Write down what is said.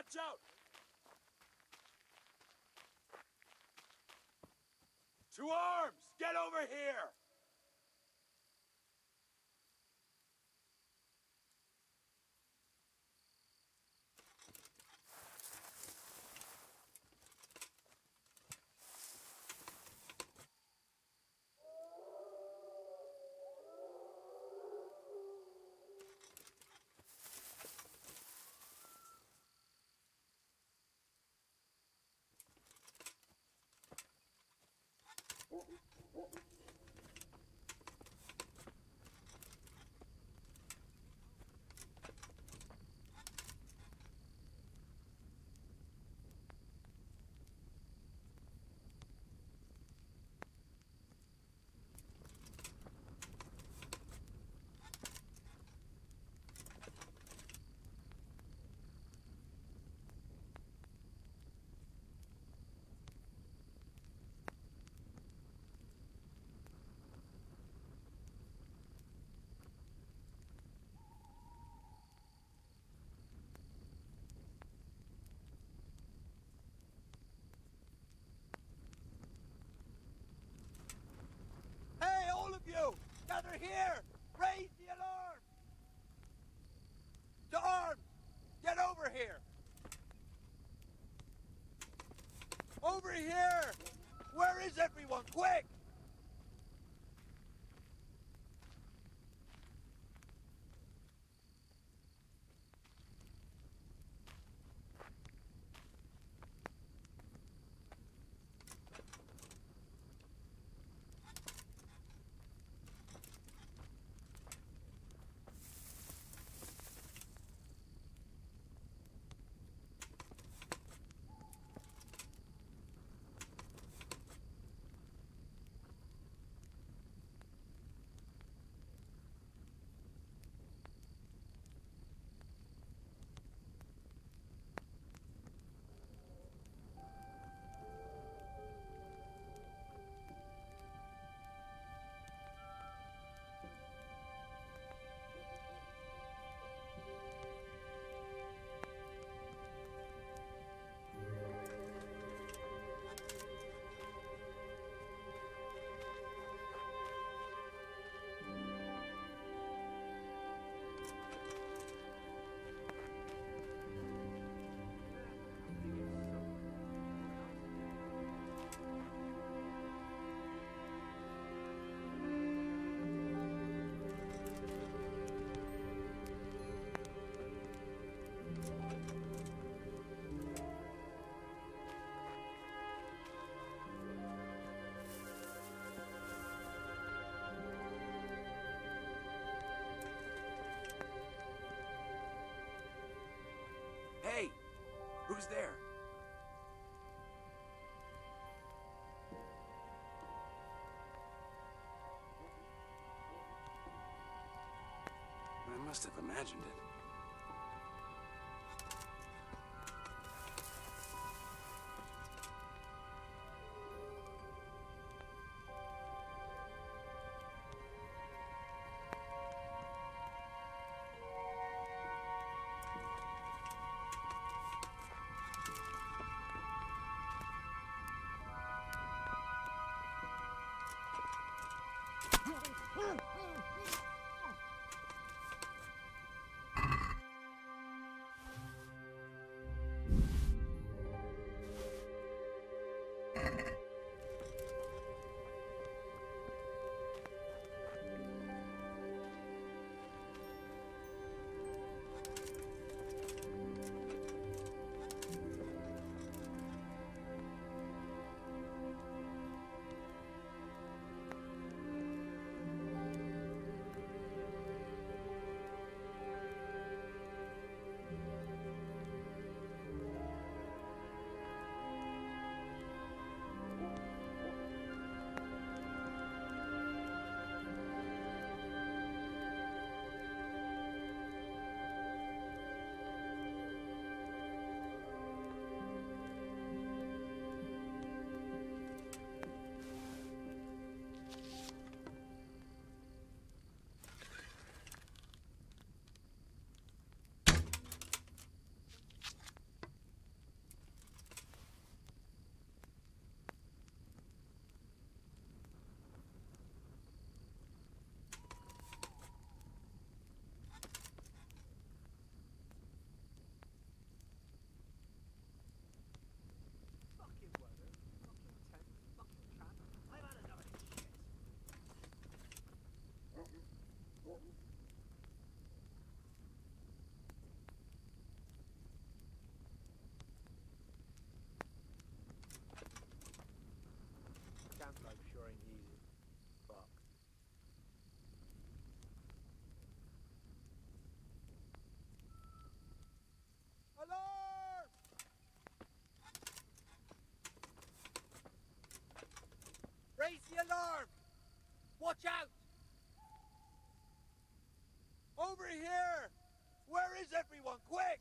Watch out! To arms! Get over here! Of you! Gather here! Raise the alarm! To arms! Get over here! Over here! Where is everyone? Quick! There? I must have imagined it. Oh, my God. Raise the alarm! Watch out! Over here! Where is everyone? Quick!